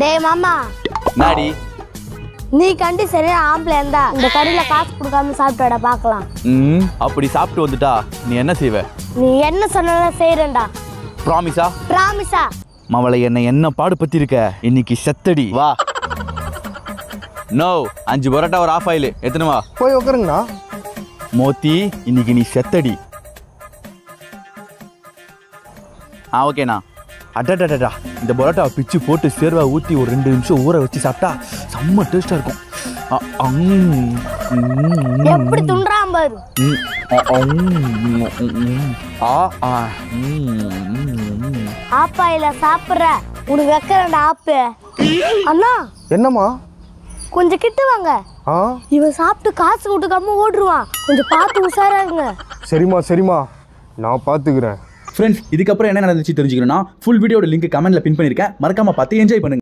டேய் மாமா. நாடி நீ கண்டி சரியா ஆம்பளை இருந்தா இந்த கடையில காசு கொடுக்காம சாப்பிட்டோட பார்க்கலாம். ம் அப்படி சாப்பிட்டு வந்துட்டா நீ என்ன செய்வ? நீ என்ன சொன்னாலும் செய்யறேன்டா ப்ராமிஸா ப்ராமிஸா மவளை என்ன என்ன பாடு பத்தி இருக்க இன்னைக்கு செத்தடி. வா. நோ அஞ்சு பரோட்டா ஒரு ஆஃப் ஆயில் எத்தனை வா போய் உட்காருங்கண்ணா மோத்தி இன்னைக்கு நீ செத்தடி. ஆ ஓகேண்ணா. அடடடடா இந்த பரோட்டாவை பிச்சு போட்டு சேர்வா ஊற்றி ஒரு ரெண்டு நிமிஷம் ஊற வச்சு சாப்பிட்டா செம்ம டேஸ்ட்டாக இருக்கும். எப்படி துண்டுறான் பாரு. ம், அ, அம், ம், ம், ஆ ஆ ம், ம், ம். ஆப்பாயில சாப்பிடுற உனக்கு வைக்கிறேன்டா ஆப்பு. அண்ணா என்னம்மா? கொஞ்சம் கிட்ட வாங்க. இவன் சாப்பிட்டு காசு கொடுக்காம ஓடுருவான். கொஞ்சம் பார்த்து உஷாராங்க சரிம்மா சரிம்மா. நான் பார்த்துக்கிறேன். ஃப்ரெண்ட்ஸ் இதுக்கப்புறம் என்ன நடந்துச்சு தெரிஞ்சுக்கணும்னா ஃபுல் வீடியோட லிங்க் கமெண்ட்ல பின் பண்ணியிருக்கேன் மறக்காம பார்த்து என்ஜாய் பண்ணுங்க.